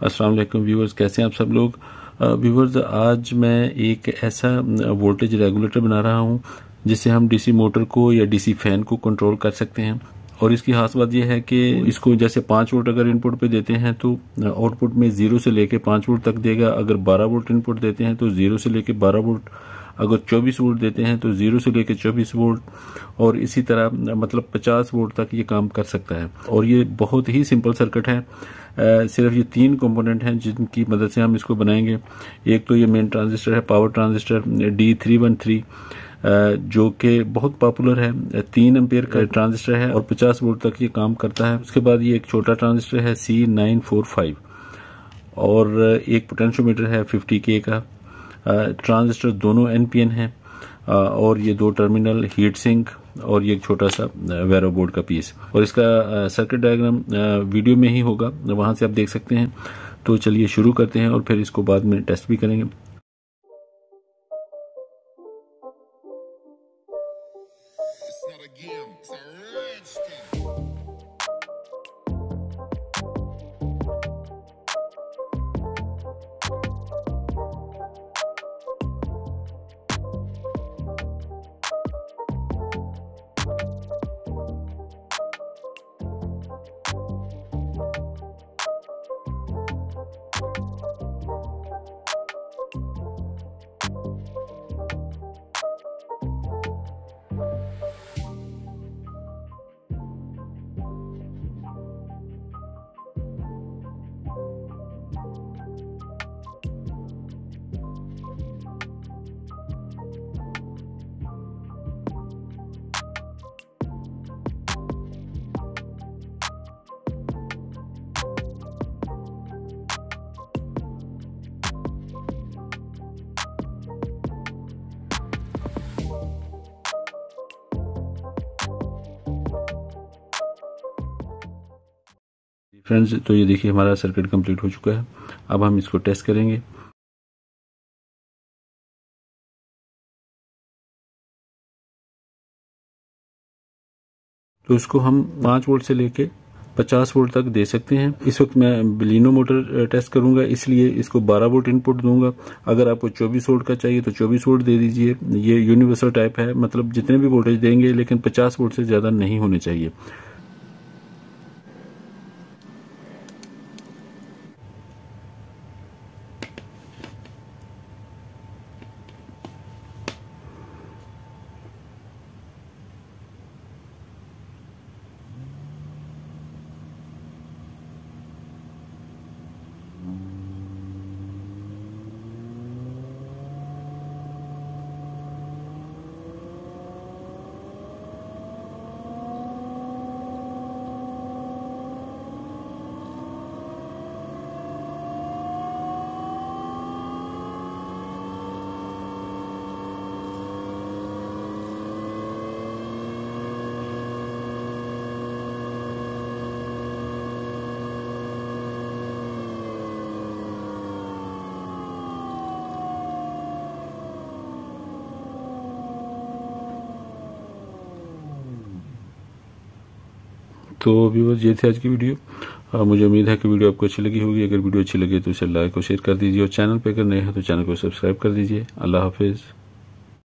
السلام علیکم ویورز، کیسے ہیں آپ سب لوگ؟ ویورز، آج میں ایک ایسا وولٹیج ریگولیٹر بنا رہا ہوں جس سے ہم ڈی سی موٹر کو یا ڈی سی فین کو کنٹرول کر سکتے ہیں۔ اور اس کی خاص بات یہ ہے کہ اس کو جیسے پانچ وولٹ اگر ان پٹ پہ دیتے ہیں تو آؤٹ پٹ میں زیرو سے لے کے پانچ وولٹ تک دے گا۔ اگر بارہ وولٹ ان پٹ دیتے ہیں تو زیرو سے لے کے بارہ وولٹ اگر چوبیس وولٹ دیتے ہیں تو زیرو سے لے کے چوبیس وولٹ اور اسی طرح مطلب پچاس وولٹ تک یہ کام کر سکتا ہے اور یہ بہت ہی سمپل سرکٹ ہے۔ صرف یہ تین کمپوننٹ ہیں جن کی مدد سے ہم اس کو بنائیں گے۔ ایک تو یہ مین ٹرانزسٹر ہے power transistor D three one three جو کہ بہت پاپولر ہے۔ تین امپیر کا ٹرانزسٹر ہے اور پچاس وولٹ تک یہ کام کرتا ہے۔ اس کے بعد یہ ایک چھوٹا ٹرانزسٹر ہے سی نائن فور فائیو اور ایک پوٹینشو میٹر ہے ففٹی کے کا۔ ٹرانزسٹر دونوں این پی این ہیں اور یہ دو ٹرمینل ہیٹ سنک اور یہ ایک چھوٹا سا ویرو بورڈ کا پیس۔ اور اس کا سرکٹ ڈائگرام ویڈیو میں ہی ہوگا، وہاں سے آپ دیکھ سکتے ہیں۔ تو چلیے شروع کرتے ہیں اور پھر اس کو بعد میں ٹیسٹ بھی کریں گے۔ فرینڈز تو یہ دیکھیے ہمارا سرکٹ کمپلیٹ ہو چکا ہے۔ اب ہم اس کو ٹیسٹ کریں گے۔ تو اس کو ہم پانچ وولٹ سے لے کے پچاس وولٹ تک دے سکتے ہیں۔ اس وقت میں بلینو موٹر ٹیسٹ کروں گا۔ اس لیے اس کو بارہ وولٹ ان پٹ دوں گا۔ اگر آپ کو چوبیس وولٹ کا چاہیے تو چوبیس وولٹ دے دیجیے۔ یہ یونیورسل ٹائپ ہے۔ مطلب جتنے بھی وولٹیج دیں گے، لیکن پچاس وولٹ سے زیادہ نہیں ہونے چاہیے۔ تو ویورز یہ تھے آج کی ویڈیو مجھے امید ہے کہ ویڈیو آپ کو اچھی لگی ہوگی. اگر ویڈیو اچھی لگے تو اسے لائک اور شیئر کر دیجیے اور چینل پہ اگر نئے ہیں تو چینل کو سبسکرائب کر دیجیے اللہ حافظ.